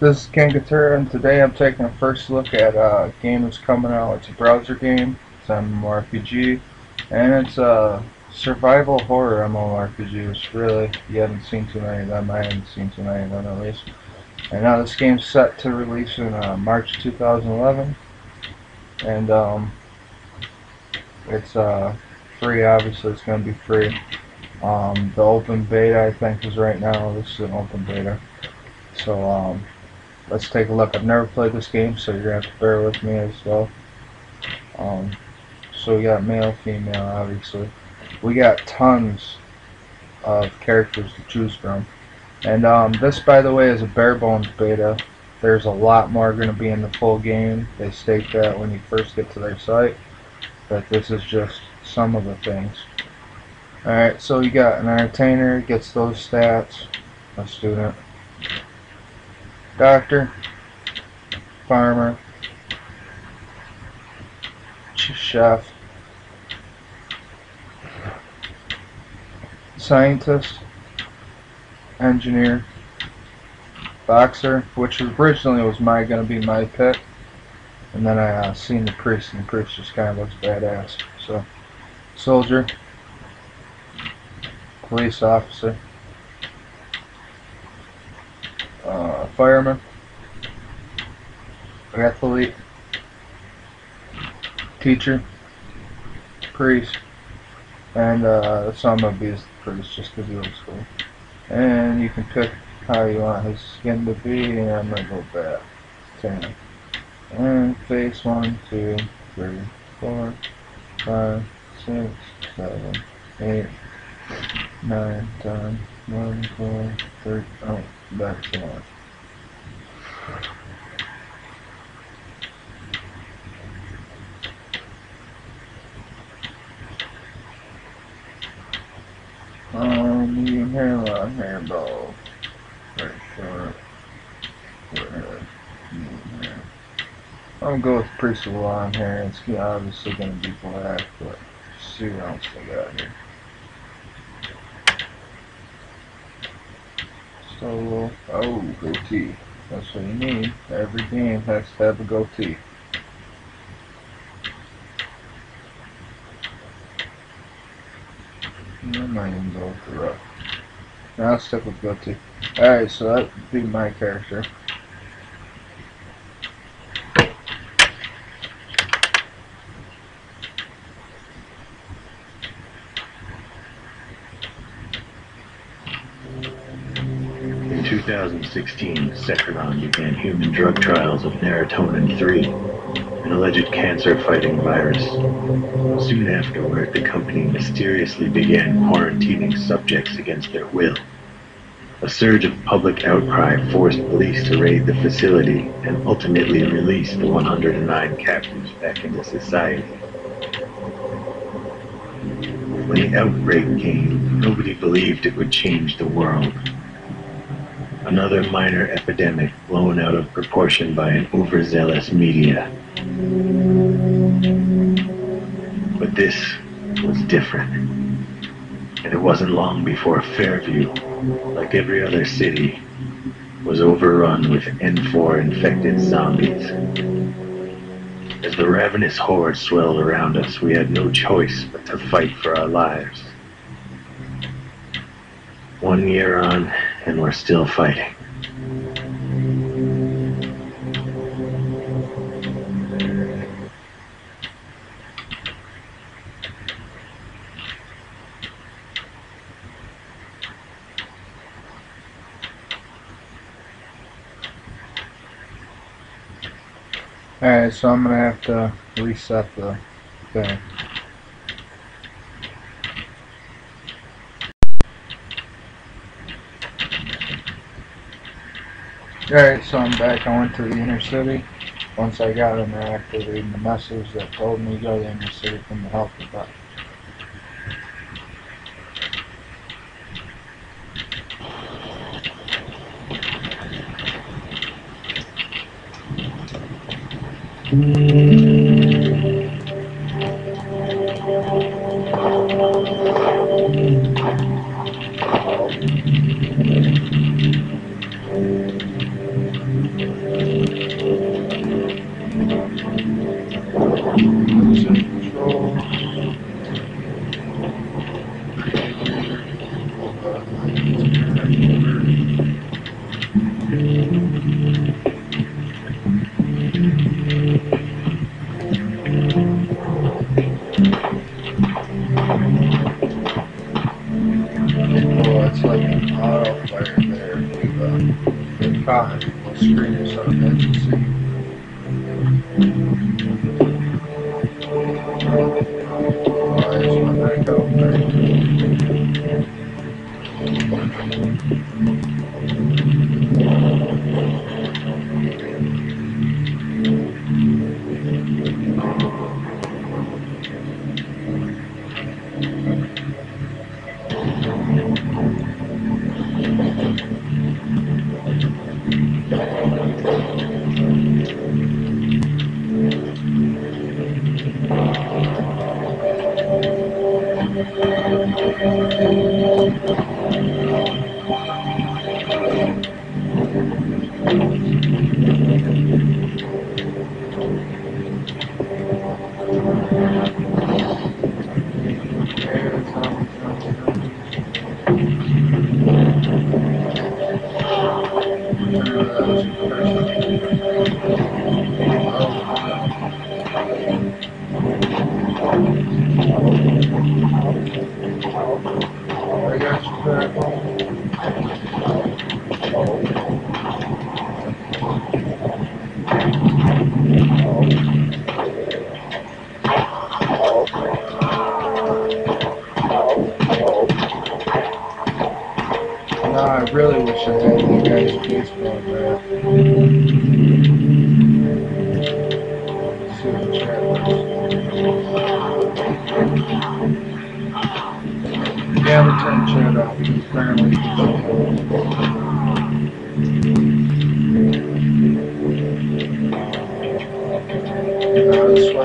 This is King Katura, and today I'm taking a first look at a game that's coming out. It's a browser game, it's MMORPG, and it's a survival horror MMORPG, which really, you haven't seen too many of them, I haven't seen too many of them at least. And now this game's set to release in uh, March 2011, and um, it's uh, free, obviously it's going to be free. Um, the open beta, I think, is right now, this is an open beta. So, um, let's take a look. I've never played this game, so you're going to have to bear with me as well. Um, so we got male, female, obviously. We got tons of characters to choose from. And um, this, by the way, is a bare bones beta. There's a lot more going to be in the full game. They state that when you first get to their site. But this is just some of the things. Alright, so you got an entertainer, gets those stats, a student, doctor, farmer, chef, scientist, engineer, boxer, which originally was my gonna be my pick, and then I uh, seen the priest, and the priest just kind of looks badass. So, soldier, police officer, uh, fireman, athlete, teacher, priest, and uh, some of these priest just because he looks cool. And you can pick how you want his skin to be, and I'm gonna go back. 10. And face 1, 2, 3, 4, 5, 6, 7, 8, 9, 10, 11, 12, 13, oh, to 1. Um, very short, short hair, medium hair. I'm gonna go with pretty some long hair. It's obviously gonna be black, but see what else I got here. So, oh, goatee. That's what you need. Every game has to have a goatee. I might even go with the rough. Now I'll stick with goatee. Alright, so that'd be my character. In 2016, Secron began human drug trials of Naratonin-3, an alleged cancer-fighting virus. Soon afterward, the company mysteriously began quarantining subjects against their will. A surge of public outcry forced police to raid the facility and ultimately release the 109 captives back into society. When the outbreak came, nobody believed it would change the world. Another minor epidemic blown out of proportion by an overzealous media. But this was different. And it wasn't long before Fairview, like every other city, was overrun with N4 infected zombies. As the ravenous horde swelled around us, we had no choice but to fight for our lives. One year on, and we're still fighting. Alright, so I'm gonna have to reset the thing. Alright, so I'm back. I went to the inner city. Once I got in there after reading the message that told me to go to the inner city from the health department. Mm-hmm. Thank you. I got you back. Yeah, we turned chat off. Apparently.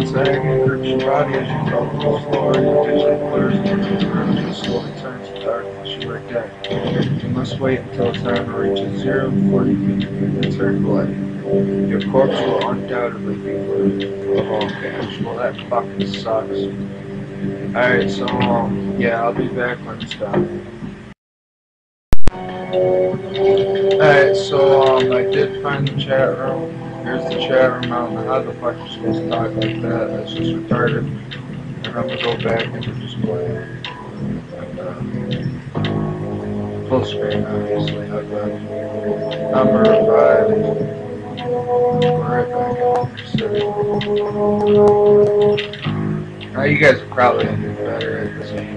Agony grips your body as you fall to the floor, your vision blurs and your room slowly turns to darkness. You are dead. You must wait until time reaches zero before you can return to life. Your corpse will undoubtedly be worth of all cash. Well, that fucking sucks. Alright, so, um, yeah, I'll be back when it's done. Alright, so, um, I did find the chat room. Here's the chat room. I don't know how the fuck you're supposed to talk like that. That's just retarded. And I'm gonna go back into display. And, full screen, obviously. I've got number five. Right back. Now you guys are probably gonna do better at this game.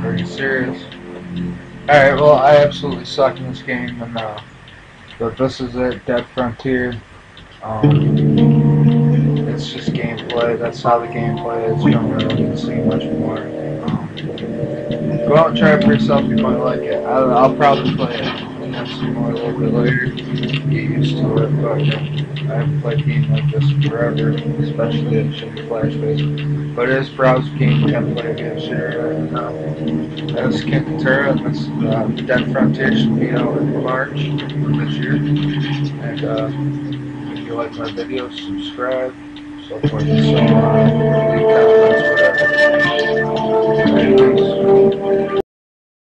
Pretty serious. Alright, well, I absolutely suck in this game, and, uh, but this is it, Dead Frontier. Um, it's just gameplay, that's how the gameplay is, you don't really see much more. Go out and try it for yourself, you might like it. I'll, I'll probably play it and have some more a little bit later, get used to it, but uh, I haven't played a game like this forever, especially a shitty flash base. But it is browser game, you can play a game share right now. That's King Katura, and this uh, Dead Frontier should be out in March of this year. And uh, if you like my videos, subscribe, so forth and so on. Thank you.